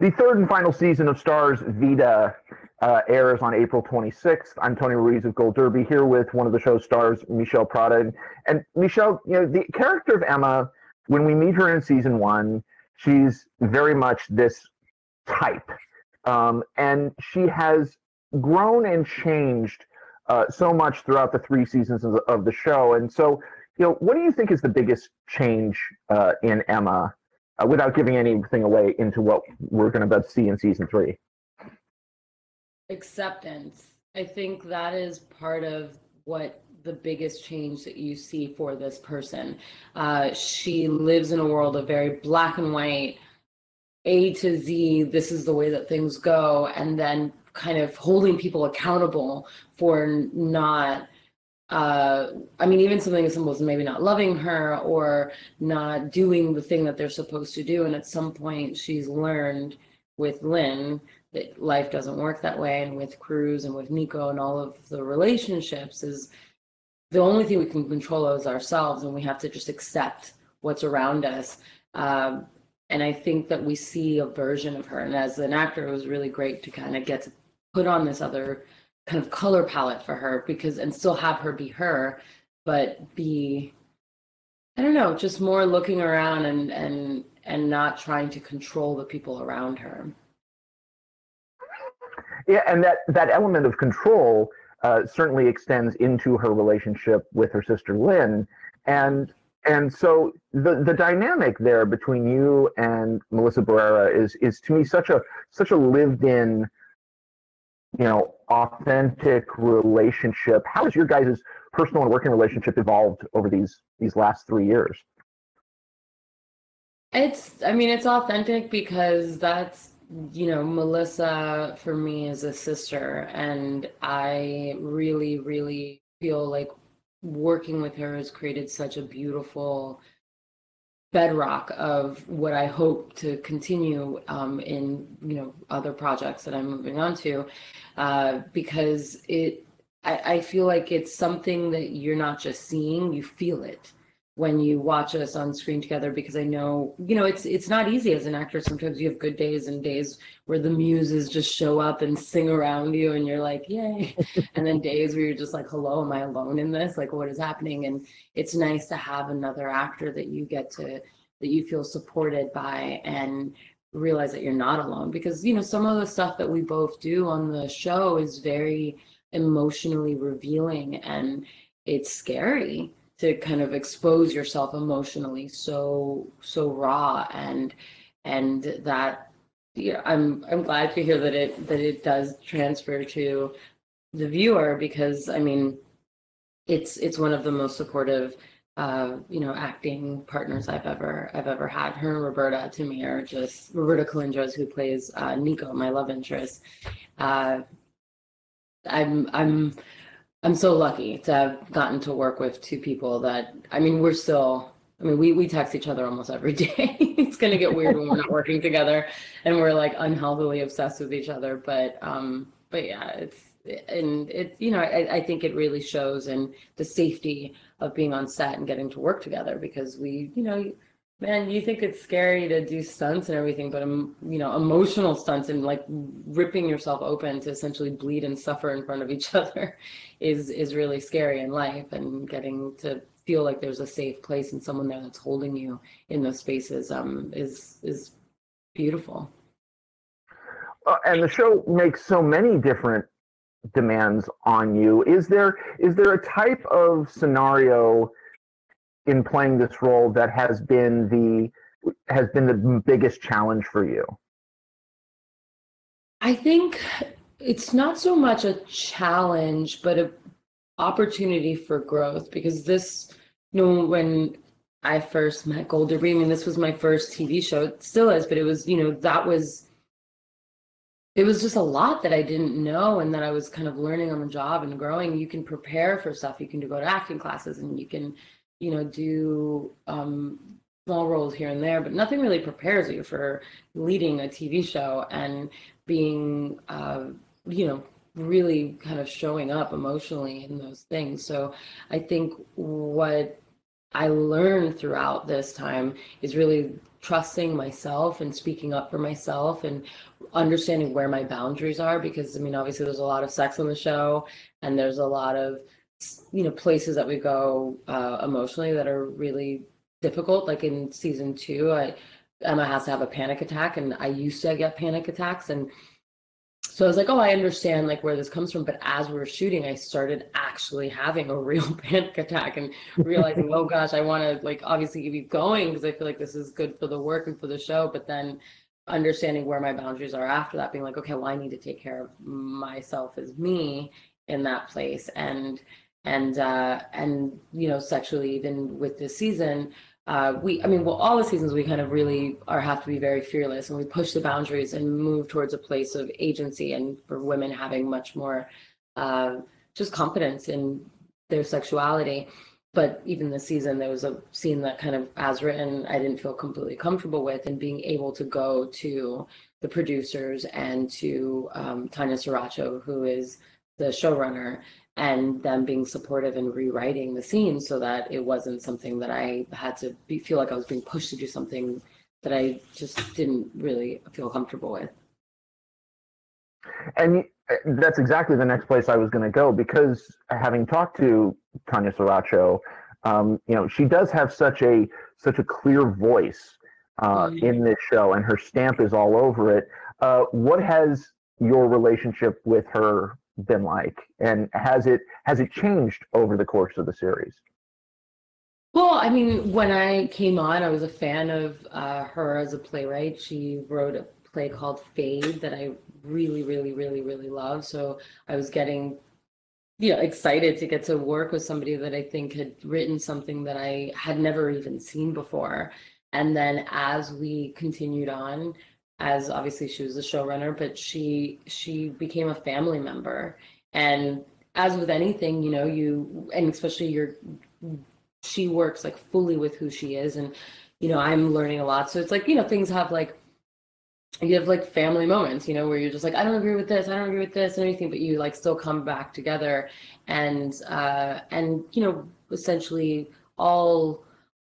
The third and final season of Starz Vida uh, airs on April 26th. I'm Tony Ruiz of Gold Derby here with one of the show's stars, Mishel Prada. And, Mishel, you know, the character of Emma, when we meet her in season one, she's very much this type. Um, and she has grown and changed uh, so much throughout the three seasons of the, of the, show. And so, you know, what do you think is the biggest change uh, in Emma uh, without giving anything away into what we're going to see in season three? Acceptance. I think that is part of what the biggest change that you see for this person. Uh, she lives in a world of very black and white, A to Z, this is the way that things go, and then kind of holding people accountable for not uh, I mean, even something as simple as maybe not loving her or not doing the thing that they're supposed to do. And at some point, she's learned with Lynn that life doesn't work that way. And with Cruz and with Nico and all of the relationships, is the only thing we can control is ourselves. And we have to just accept what's around us. Um, and I think that we see a version of her. And as an actor, it was really great to kind of get to put on this other kind of color palette for her because and still have her be her but be i don't know just more looking around and and and not trying to control the people around her. Yeah and that that element of control uh, certainly extends into her relationship with her sister lynn. And and so the the dynamic there between you and melissa barrera is is to me such a such a lived in you know, authentic relationship. How has your guys' personal and working relationship evolved over these these last three years? It's, I mean, it's authentic because that's, you know, Melissa for me is a sister, and I really, really feel like working with her has created such a beautiful bedrock of what I hope to continue um, in you know other projects that I'm moving on to, uh, because it I, I feel like it's something that you're not just seeing, you feel it when you watch us on screen together because I know, you know, it's it's not easy as an actor. Sometimes you have good days and days where the muses just show up and sing around you and you're like, yay. and then days where you're just like, hello, am I alone in this? Like what is happening? And it's nice to have another actor that you get to that you feel supported by and realize that you're not alone because you know some of the stuff that we both do on the show is very emotionally revealing and it's scary to kind of expose yourself emotionally so so raw and and that yeah i'm i'm glad to hear that it that it does transfer to the viewer because i mean it's it's one of the most supportive uh, you know acting partners I've ever I've ever had. Her and Roberta to me are just Roberta Colindrez who plays uh, Nico, my love interest. Uh, I'm I'm I'm so lucky to have gotten to work with two people that I mean, we're still I mean, we we text each other almost every day. it's gonna get weird when we're not working together and we're like unhealthily obsessed with each other. But um, but yeah, it's and it you know I, I think it really shows in the safety of being on set and getting to work together because we you know man, you think it's scary to do stunts and everything, but um, you know, emotional stunts and like ripping yourself open to essentially bleed and suffer in front of each other is is really scary in life. And getting to feel like there's a safe place and someone there that's holding you in those spaces um, is is beautiful. Uh, and the show makes so many different demands on you. Is there is there a type of scenario? In playing this role that has been the has been the biggest challenge for you? I think it's not so much a challenge, but a opportunity for growth because this, you know, when I first met Gold Derby, I mean, this was my first TV show. It still is, but it was, you know, that was, it was just a lot that I didn't know and that I was kind of learning on the job and growing. You can prepare for stuff. You can go to acting classes and you can you know, do um, small roles here and there, but nothing really prepares you for leading a TV show and being, uh, you know, really kind of showing up emotionally in those things. So I think what I learned throughout this time is really trusting myself and speaking up for myself and understanding where my boundaries are because I mean obviously there's a lot of sex on the show and there's a lot of you know places that we go uh, emotionally that are really difficult like in season 2 I Emma has to have a panic attack and I used to get panic attacks and so I was like, oh, I understand like where this comes from. But as we were shooting, I started actually having a real panic attack and realizing, oh gosh, I want to like obviously keep going because I feel like this is good for the work and for the show. But then understanding where my boundaries are after that, being like, okay, well, I need to take care of myself as me in that place. And and uh and you know, sexually even with this season, uh, we, I mean, well, all the seasons we kind of really are have to be very fearless and we push the boundaries and move towards a place of agency and for women having much more uh, just confidence in their sexuality. But even this season, there was a scene that kind of, as written, I didn't feel completely comfortable with, and being able to go to the producers and to um, Tanya Saracho, who is the showrunner, and them being supportive and rewriting the scene so that it wasn't something that I had to be, feel like I was being pushed to do something that I just didn't really feel comfortable with. And uh, that's exactly the next place I was going to go because having talked to Tanya Saracho, um, you know, she does have such a such a clear voice uh, mm-hmm. in this show, and her stamp is all over it. Uh, what has your relationship with her been like, and has it has it changed over the course of the series? Well, I mean, when I came on, I was a fan of uh, her as a playwright. She wrote a play called Fade that I really, really, really, really love. So I was getting, you know, excited to get to work with somebody that I think had written something that I had never even seen before. And then as we continued on, as obviously she was the showrunner, but she she became a family member. And as with anything, you know, you and especially your she works like fully with who she is and you know, I'm learning a lot. So it's like, you know, things have like you have like family moments, you know, where you're just like, I don't agree with this, I don't agree with this and anything, but you like still come back together and uh and you know, essentially all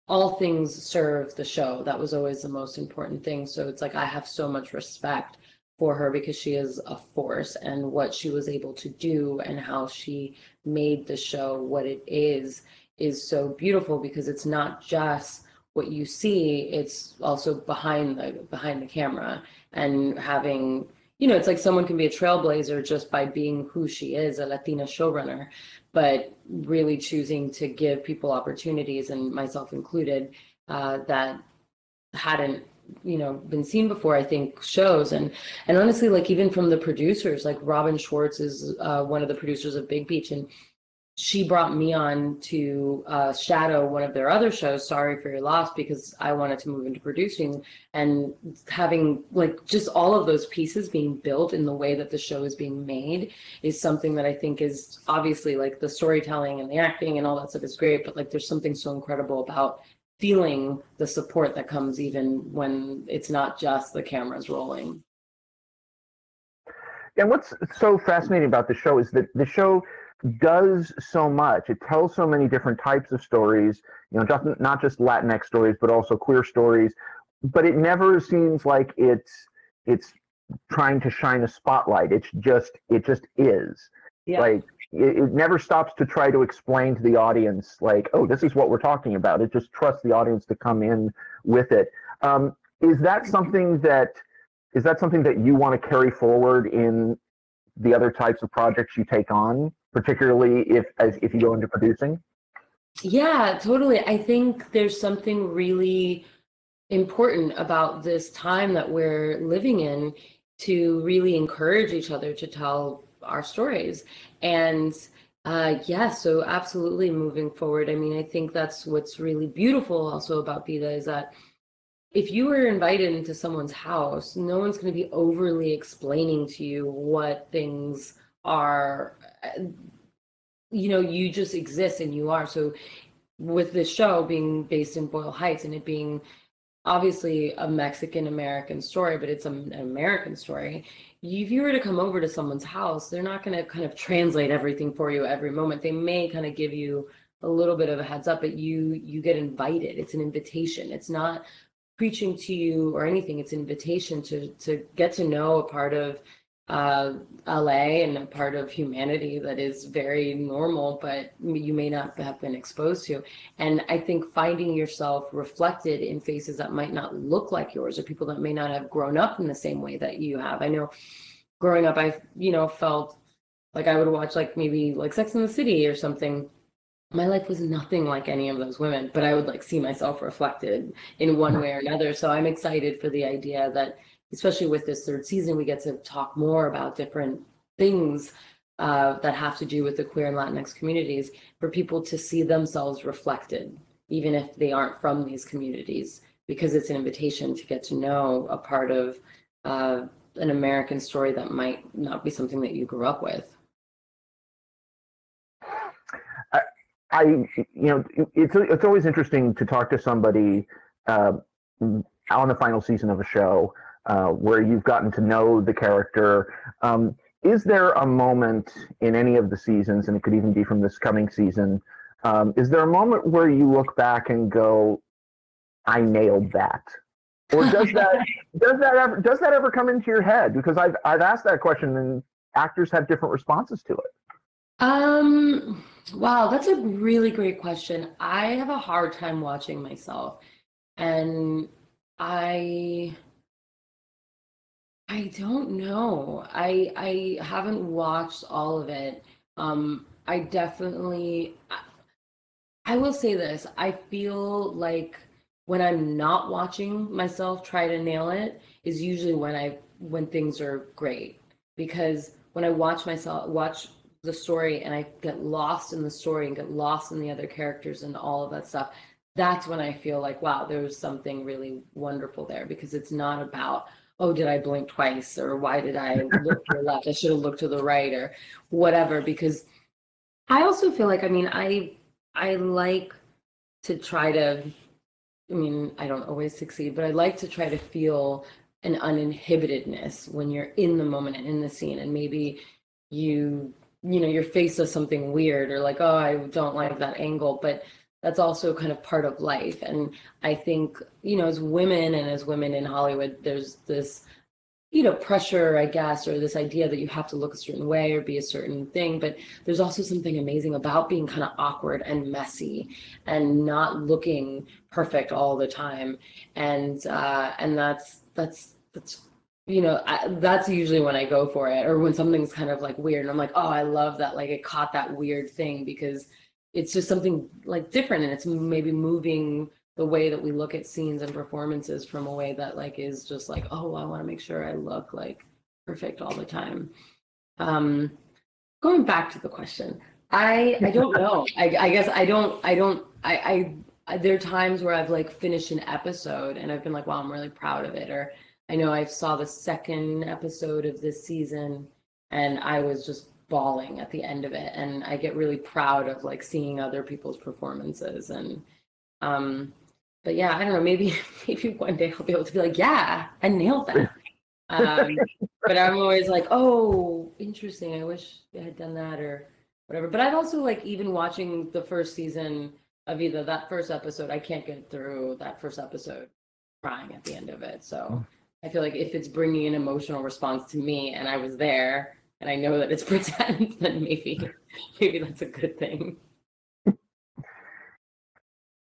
all things serve the show. That was always the most important thing. So it's like I have so much respect for her because she is a force and what she was able to do and how she made the show what it is is so beautiful because it's not just what you see it's also behind the behind the camera and having you know it's like someone can be a trailblazer just by being who she is a latina showrunner but really choosing to give people opportunities and myself included uh, that hadn't you know been seen before i think shows. And and honestly like even from the producers like robin schwartz is uh, one of the producers of big beach and she brought me on to uh, shadow one of their other shows, Sorry for Your Loss, because I wanted to move into producing and having like just all of those pieces being built in the way that the show is being made is something that I think is obviously like the storytelling and the acting and all that stuff is great, but like there's something so incredible about feeling the support that comes even when it's not just the cameras rolling. And what's so fascinating about the show is that the show does so much. It tells so many different types of stories, you know, just, not just Latinx stories, but also queer stories. But it never seems like it's it's trying to shine a spotlight. It's just it just is. Yeah. Like it, it never stops to try to explain to the audience, like, oh, this is what we're talking about. It just trusts the audience to come in with it. Um, is that something that is that something that you want to carry forward in the other types of projects you take on? particularly if as if you go into producing? Yeah, totally. I think there's something really important about this time that we're living in to really encourage each other to tell our stories. And uh, yeah, so absolutely moving forward. I mean, I think that's what's really beautiful also about Vida is that if you were invited into someone's house, no one's going to be overly explaining to you what things are uh, you know you just exist and you are so with this show being based in boyle heights and it being obviously a mexican american story but it's an american story if you were to come over to someone's house they're not going to kind of translate everything for you every moment they may kind of give you a little bit of a heads up, but you you get invited. It's an invitation. It's not preaching to you or anything. It's an invitation to to get to know a part of uh, LA and a part of humanity that is very normal, but you may not have been exposed to. And I think finding yourself reflected in faces that might not look like yours or people that may not have grown up in the same way that you have. I know growing up, I, you know, felt like I would watch like maybe like Sex in the City or something. My life was nothing like any of those women, but I would like see myself reflected in one way or another. So I'm excited for the idea that especially with this third season, we get to talk more about different things uh, that have to do with the queer and Latinx communities for people to see themselves reflected, even if they aren't from these communities, because it's an invitation to get to know a part of uh, an American story that might not be something that you grew up with. I, I you know, it's it's always interesting to talk to somebody uh, on the final season of a show uh, where you've gotten to know the character. Um, is there a moment in any of the seasons, and it could even be from this coming season, um, is there a moment where you look back and go, "I nailed that"? Or does that does that ever does that ever come into your head? Because I've I've asked that question and actors have different responses to it. Um wow, that's a really great question. I have a hard time watching myself. And I I don't know. I I haven't watched all of it. Um, I definitely I, I will say this. I feel like when I'm not watching myself try to nail it is usually when I when things are great. Because when I watch myself watch the story and I get lost in the story and get lost in the other characters and all of that stuff, that's when I feel like, wow, there was something really wonderful there because it's not about oh, did I blink twice? Or why did I look to the left? I should have looked to the right or whatever. Because I also feel like, I mean, I I like to try to, I mean, I don't always succeed, but I like to try to feel an uninhibitedness when you're in the moment and in the scene. And maybe you, you know, your face does something weird or like, oh, I don't like that angle. But that's also kind of part of life. And I think, you know, as women and as women in Hollywood, there's this, you know, pressure, I guess, or this idea that you have to look a certain way or be a certain thing. But there's also something amazing about being kind of awkward and messy and not looking perfect all the time. And uh, and that's that's that's you know I, that's usually when i go for it or when something's kind of like weird and i'm like oh i love that like it caught that weird thing because it's just something like different and it's maybe moving the way that we look at scenes and performances from a way that like is just like oh i want to make sure i look like perfect all the time. Um going back to the question i i don't know. I i guess i don't i don't i i there are times where i've like finished an episode and i've been like wow i'm really proud of it or i know i saw the second episode of this season and i was just bawling at the end of it. And i get really proud of like seeing other people's performances and um but yeah i don't know maybe maybe one day i'll be able to be like yeah i nailed that. Um but i'm always like oh interesting i wish i had done that or whatever. But i've also like even watching the first season of either that first episode i can't get through that first episode crying at the end of it. So hmm. I feel like if it's bringing an emotional response to me and i was there and I know that it's pretend, then maybe maybe that's a good thing.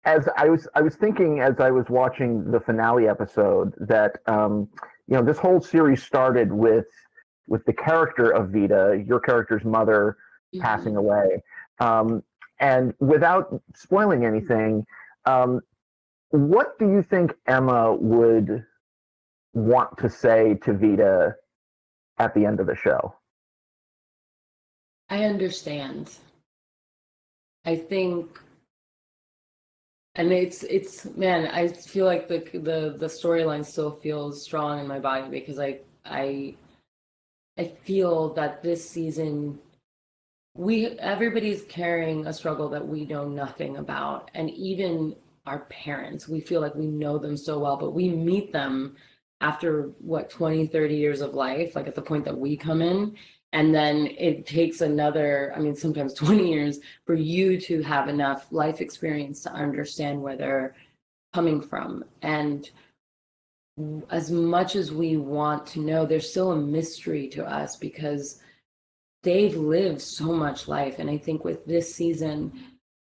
As I was I was thinking as I was watching the finale episode that um, you know this whole series started with with the character of Vida, your character's mother, mm-hmm. passing away, um, and without spoiling anything, um, what do you think Emma would want to say to Vida at the end of the show? I understand. I think and it's it's man, I feel like the the the storyline still feels strong in my body because I I I feel that this season we everybody's carrying a struggle that we know nothing about and even our parents we feel like we know them so well but we meet them after what 20 30 years of life like at the point that we come in. And then it takes another i mean sometimes 20 years for you to have enough life experience to understand where they're coming from. And as much as we want to know there's still a mystery to us because they've lived so much life. And i think with this season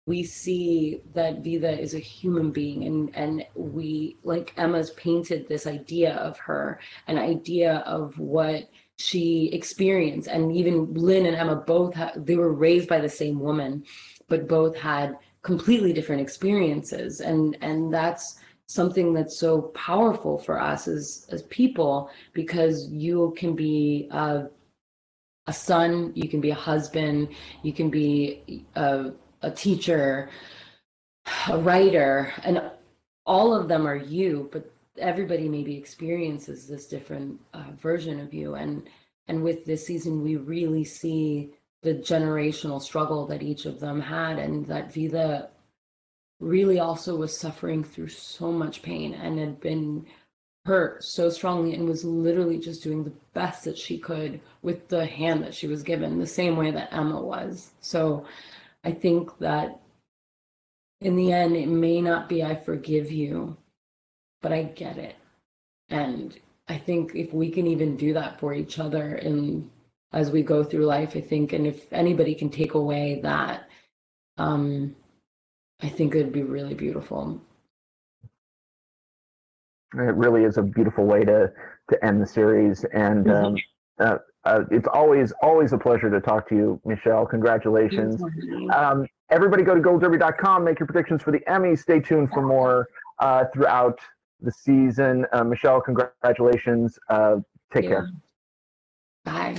we see that Vida is a human being and and we like Emma's painted this idea of her an idea of what she experienced. And even Lynn and Emma both had, they were raised by the same woman but both had completely different experiences. And and that's something that's so powerful for us as as people because you can be a, a son you can be a husband you can be a a teacher, a writer, and all of them are you, but everybody maybe experiences this different uh, version of you. And and with this season, we really see the generational struggle that each of them had, and that Vida really also was suffering through so much pain and had been hurt so strongly and was literally just doing the best that she could with the hand that she was given, the same way that Emma was. So I think that in the end, it may not be I forgive you, but I get it. And I think if we can even do that for each other and as we go through life, I think, and if anybody can take away that, um, I think it'd be really beautiful. It really is a beautiful way to to end the series, and um, uh, uh, it's always always a pleasure to talk to you, Mishel. Congratulations. Um, everybody go to goldderby.com, make your predictions for the Emmys. Stay tuned for more uh, throughout the season. Uh, Mishel, congratulations. Uh, take care. Bye.